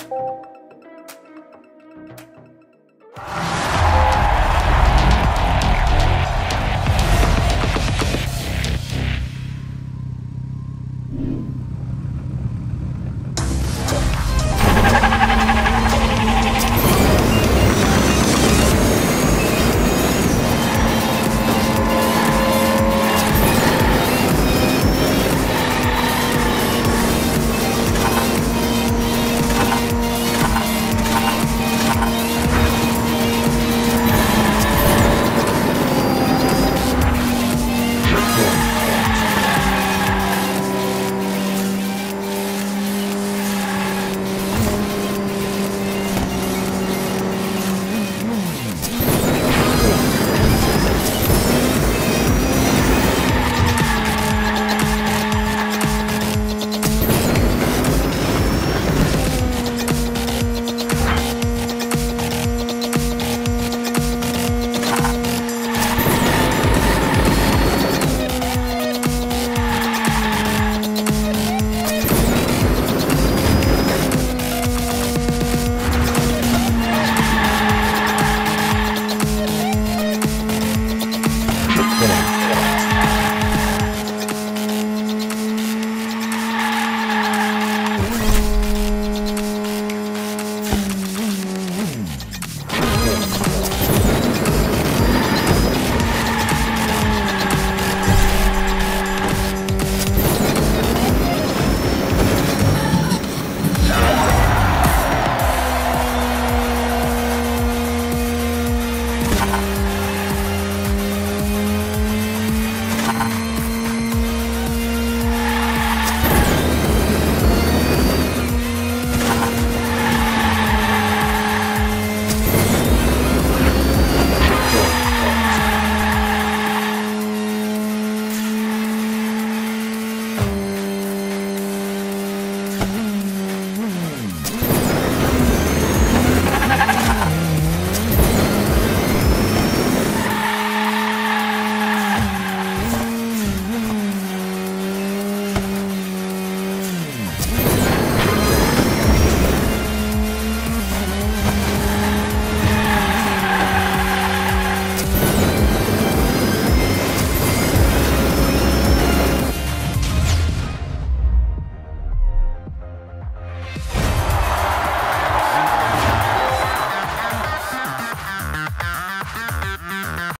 you